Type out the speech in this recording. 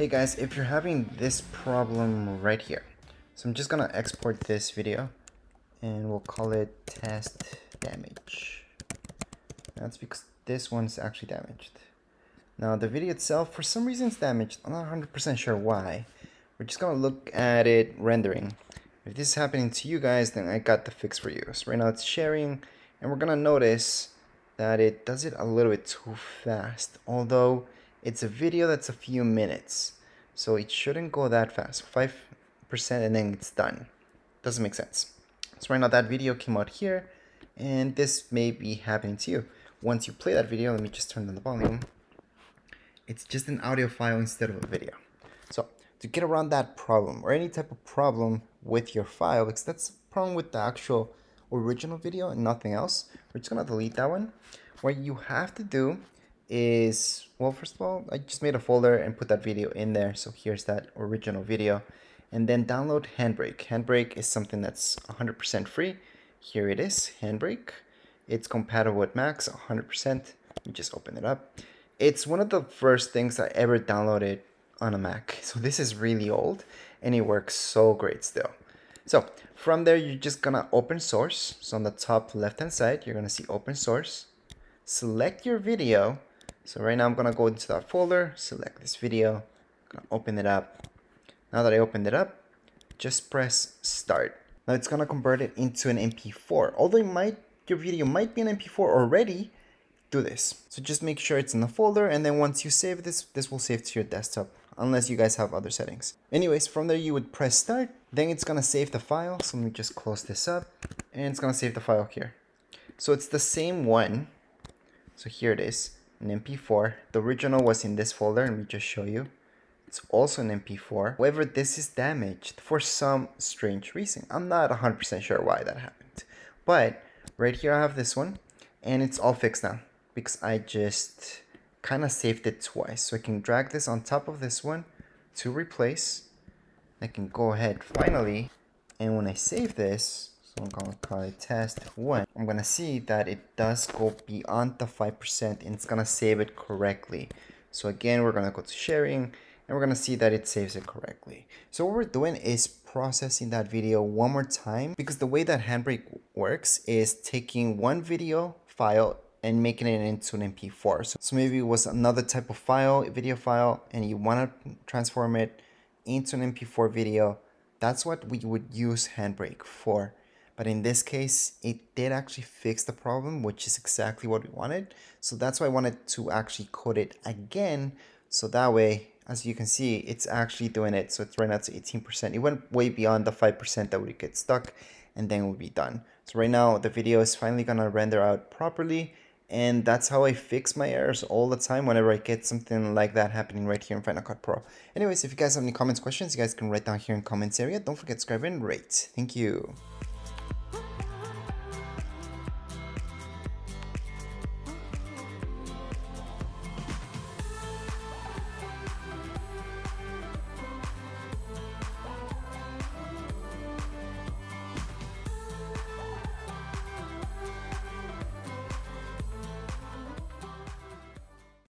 Hey guys, if you're having this problem right here, so I'm just gonna export this video and we'll call it test damage. That's because this one's actually damaged. Now the video itself, for some reason it's damaged. I'm not 100% sure why. We're just gonna look at it rendering. If this is happening to you guys, then I got the fix for you. So right now it's sharing and we're gonna notice that it does it a little bit too fast. Although it's a video that's a few minutes. So it shouldn't go that fast. 5% and then it's done. Doesn't make sense. So right now that video came out here and this may be happening to you. Once you play that video, let me just turn down the volume. It's just an audio file instead of a video. So to get around that problem or any type of problem with your file, because that's a problem with the actual original video and nothing else, we're just gonna delete that one. What you have to do is, well, first of all, I just made a folder and put that video in there. So here's that original video. And then download Handbrake. Handbrake is something that's 100% free. Here it is, Handbrake. It's compatible with Macs, 100%. Let me just open it up. It's one of the first things I ever downloaded on a Mac. So this is really old and it works so great still. So from there, you're just gonna open source. So on the top left-hand side, you're gonna see open source. Select your video. So right now I'm gonna go into that folder, select this video, open it up. Now that I opened it up, just press start. Now it's gonna convert it into an MP4. Although it might, your video might be an MP4 already, do this. So just make sure it's in the folder and then once you save this, this will save to your desktop unless you guys have other settings. Anyways, from there you would press start, then it's gonna save the file. So let me just close this up and it's gonna save the file here. So it's the same one. So here it is, an MP4. The original was in this folder, let me just show you. It's also an MP4. However, this is damaged for some strange reason. I'm not 100% sure why that happened. But right here I have this one and it's all fixed now because I just kind of saved it twice. So I can drag this on top of this one to replace. I can go ahead finally. And when I save this, I'm call it test one, I'm to see that it does go beyond the 5% and it's to save it correctly. So again, we're to go to sharing and we're to see that it saves it correctly. So what we're doing is processing that video one more time because the way that Handbrake works is taking one video file and making it into an MP4. So, so maybe it was another type of file, video file, and you want to transform it into an MP4 video. That's what we would use Handbrake for. But in this case, it did actually fix the problem, which is exactly what we wanted. So that's why I wanted to actually code it again. So that way, as you can see, it's actually doing it. So it's right now it's 18%. It went way beyond the 5% that would get stuck and then we'll be done. So right now the video is finally gonna render out properly and that's how I fix my errors all the time whenever I get something like that happening right here in Final Cut Pro. Anyways, if you guys have any comments, questions, you guys can write down here in comments area. Don't forget to subscribe and rate. Thank you.